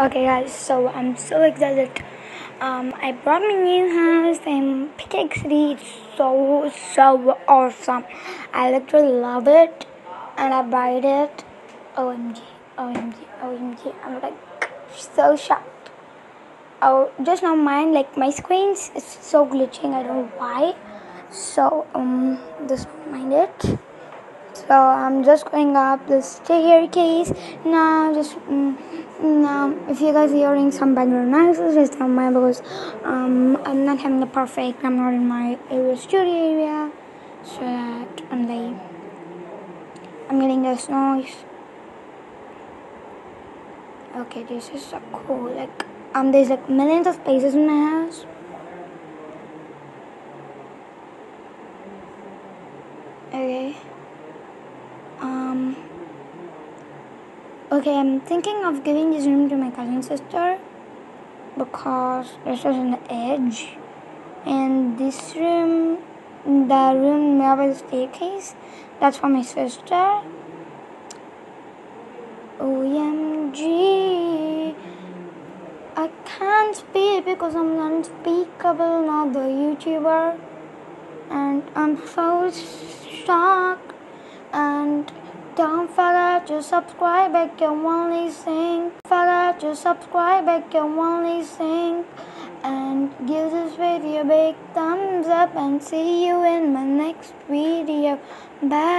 Okay, guys, so I'm so excited. Um, I brought my new house in Picnic City. It's so so awesome. I literally love it, and I bought it. OMG, OMG, OMG! I'm like so shocked. Oh, just not mind. Like my screen is so glitching. I don't know why. So um, just mind it. So I'm just going up the staircase now. Just. Um, now, if you guys are hearing some background noises, just don't mind because um, I'm not having the perfect. I'm not in my area studio area, so that only I'm getting this noise. Okay, this is so cool. Like, um, there's like millions of places in my house. Okay. Okay, I'm thinking of giving this room to my cousin sister because this is an edge, and this room, the room near the staircase, that's for my sister. OMG, I can't speak because I'm unspeakable, not the YouTuber, and I'm so shocked and. Don't forget to subscribe, I can only sing. Forget to subscribe, I can only sing. And give this video a big thumbs up and see you in my next video. Bye.